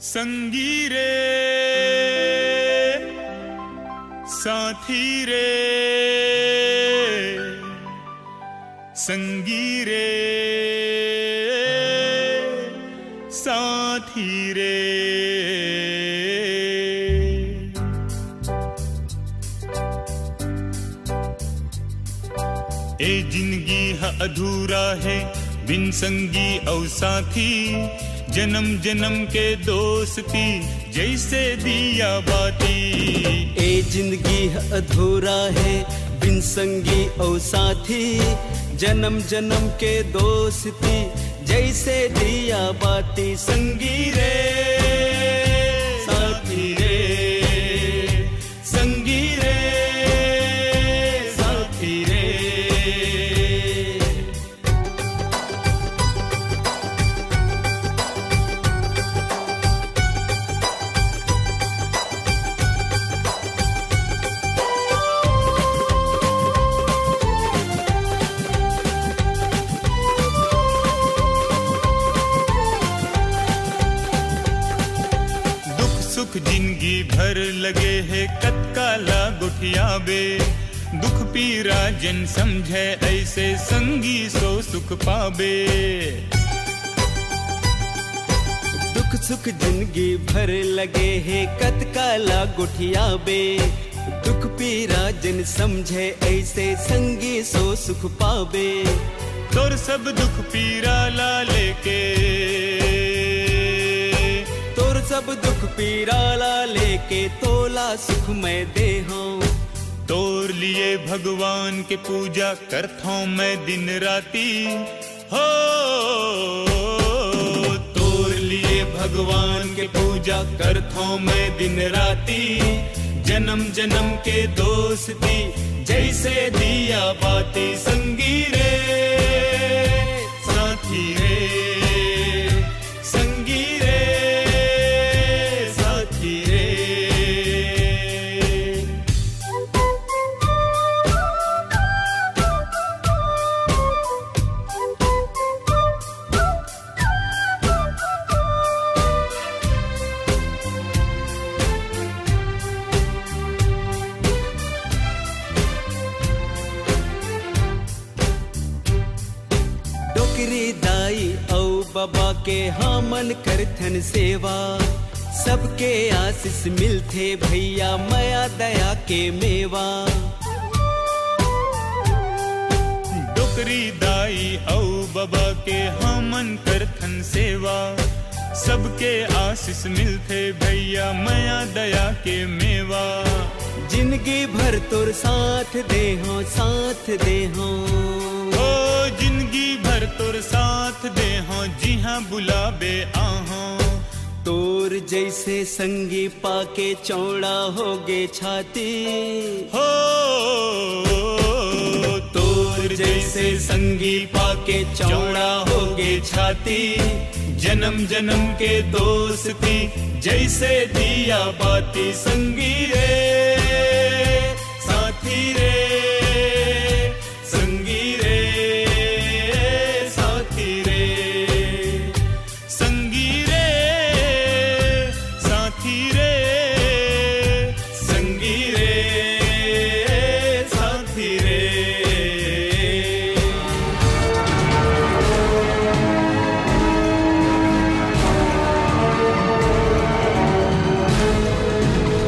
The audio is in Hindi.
संगी रे साथी रे संगी रे साथी रे ए ज़िंदगी अधूरा है बिन संगी और साथी, जन्म जन्म के दोस्ती, जैसे दिया बाती। ए ज़िंदगी अधूरा है, बिन संगी और साथी, जन्म जन्म के दोस्ती, जैसे दिया बाती। संगी दुख ज़िंदगी भर लगे है, कतकाला गुठिया बे। दुख पीरा जन समझे, ऐसे संगी सो सुख पाबे। दुख सुख ज़िंदगी भर लगे है कत काला गुठिया बे। दुख पीरा जिन समझे, ऐसे संगी सो सुख पावे तोर सब दुख पीरा ला लेके। सब दुख पीरा ला लेके तोला सुख मैं दे हूँ। तोर लिए भगवान के पूजा करता हूँ मैं दिन राती। हो, तोर लिए भगवान के पूजा करता हूँ मैं दिन राती। जन्म जन्म के दोस्ती जैसे दिया बाती संगी डोकरी दाई औ बाबा के हामन करथन सेवा। सबके आशीष मिलथे भैया, माया, दया के मेवा। डोकरी दाई औ बाबा के हमन करथन सेवा। सबके आशीष मिलथे भैया, माया, दया के मेवा। ज़िंदगी भर तोर साथ दे हो साथ दे हो जी हाँ बुलाबे आहो। तोर जैसे संगी पाके चौड़ा होगे छाती। हो। तोर जैसे संगी पाके चौड़ा होगे छाती। जन्म जन्म के दोस्ती जैसे दिया बाती संगी रे। साथी रे।